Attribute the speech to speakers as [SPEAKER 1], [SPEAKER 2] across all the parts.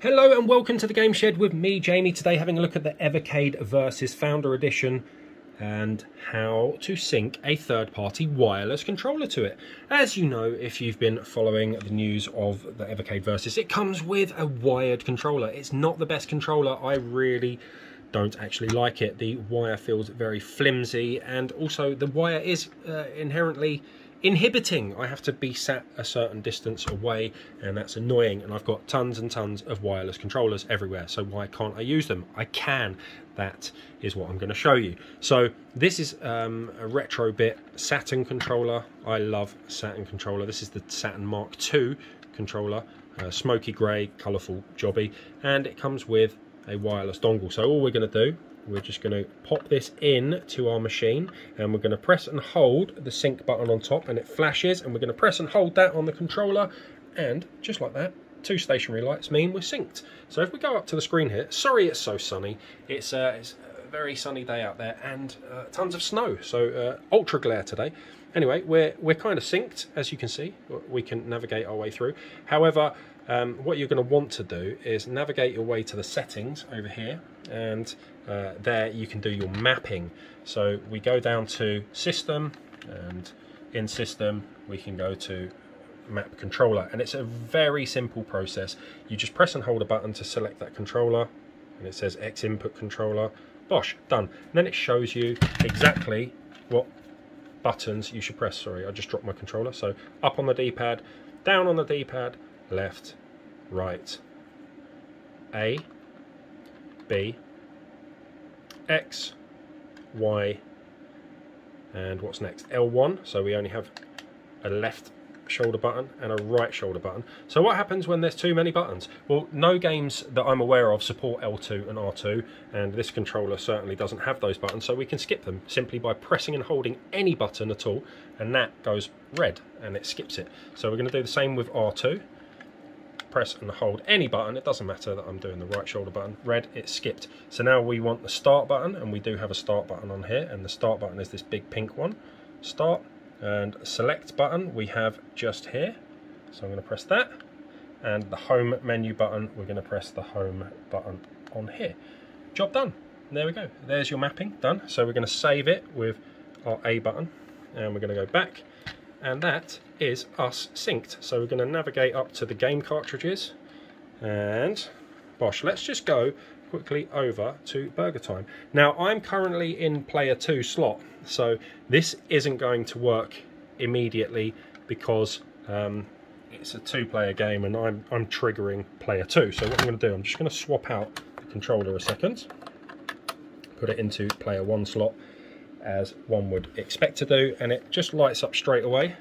[SPEAKER 1] Hello and welcome to the Game Shed with me, Jamie. Today having a look at the Evercade Versus Founder Edition and how to sync a third-party wireless controller to it. As you know, if you've been following the news of the Evercade Versus, it comes with a wired controller. It's not the best controller. I really don't actually like it. The wire feels very flimsy and also the wire is uh, inherently inhibiting. I have to be sat a certain distance away and that's annoying and I've got tons and tons of wireless controllers everywhere so why can't I use them? I can. That is what I'm going to show you. So this is um, a Retro-Bit Saturn controller. I love Saturn controller. This is the Saturn Mark II controller. Uh, smoky grey, colourful jobby and it comes with a wireless dongle. So all we're going to do we're just going to pop this in to our machine and we're going to press and hold the sync button on top and it flashes and we're going to press and hold that on the controller and just like that two stationary lights mean we're synced. So if we go up to the screen here sorry it's so sunny. It's, uh, it's a very sunny day out there and uh, tons of snow. So uh, ultra glare today anyway we're we're kind of synced as you can see. We can navigate our way through. However um, what you're going to want to do is navigate your way to the settings over here and uh, there you can do your mapping. So we go down to system and in system we can go to map controller. And it's a very simple process. You just press and hold a button to select that controller and it says XInput controller. Bosh done. And then it shows you exactly what buttons you should press sorry I just dropped my controller so up on the d-pad down on the d-pad left, right, A, B, X, Y, and what's next? L1, so we only have a left shoulder button and a right shoulder button. So what happens when there's too many buttons? Well, no games that I'm aware of support L2 and R2, and this controller certainly doesn't have those buttons, so we can skip them simply by pressing and holding any button at all, and that goes red, and it skips it. So we're going to do the same with R2 press and hold any button, it doesn't matter that I'm doing the right shoulder button, red, it skipped. So now we want the start button, and we do have a start button on here, and the start button is this big pink one. Start, and select button we have just here. So I'm going to press that, and the home menu button, we're going to press the home button on here. Job done. There we go. There's your mapping done. So we're going to save it with our A button, and we're going to go back and that is us synced. So we're going to navigate up to the game cartridges and bosh, let's just go quickly over to BurgerTime. Now I'm currently in player 2 slot, so this isn't going to work immediately because um, it's a two player game and I'm, I'm triggering player 2. So what I'm going to do, I'm just going to swap out the controller a second, put it into player 1 slot as one would expect to do and it just lights up straight away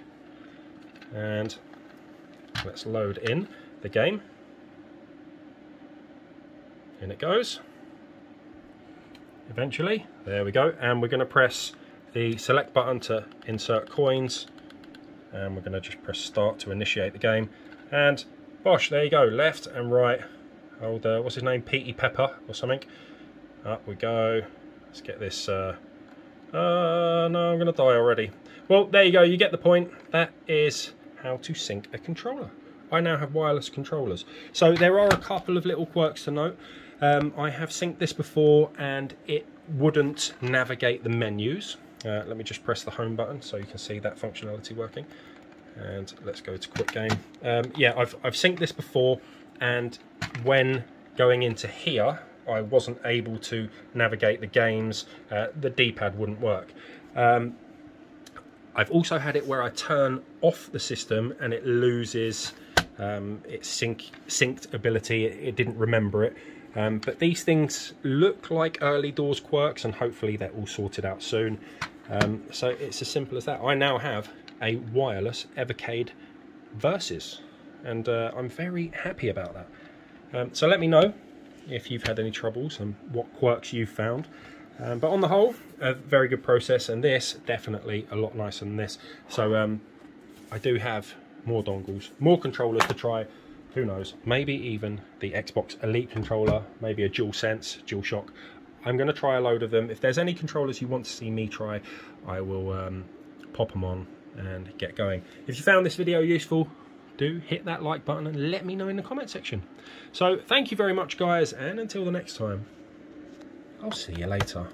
[SPEAKER 1] and let's load in the game in it goes. Eventually there we go. And we're going to press the select button to insert coins. And we're going to just press start to initiate the game. And bosh there you go. Left and right. Old uh, what's his name? Petey Pepper or something. Up we go. Let's get this uh, uh, no, I'm going to die already. Well, there you go. You get the point. That is how to sync a controller. I now have wireless controllers. So there are a couple of little quirks to note. Um, I have synced this before and it wouldn't navigate the menus. Uh, let me just press the home button so you can see that functionality working. And let's go to quick game. Um, yeah, I've, I've synced this before and when going into here, I wasn't able to navigate the games. Uh, the D-pad wouldn't work. Um, I've also had it where I turn off the system and it loses um, its sync synced ability. It, it didn't remember it. Um, but these things look like early doors quirks and hopefully they're all sorted out soon. Um, so it's as simple as that. I now have a wireless Evercade Versus and uh, I'm very happy about that. Um, so let me know if you've had any troubles and what quirks you've found. Um, but on the whole, a very good process, and this definitely a lot nicer than this. So um, I do have more dongles, more controllers to try. Who knows? Maybe even the Xbox Elite controller, maybe a DualSense, Dual Shock. I'm going to try a load of them. If there's any controllers you want to see me try, I will um, pop them on and get going. If you found this video useful, do hit that like button and let me know in the comment section. So thank you very much guys and until the next time, I'll see you later.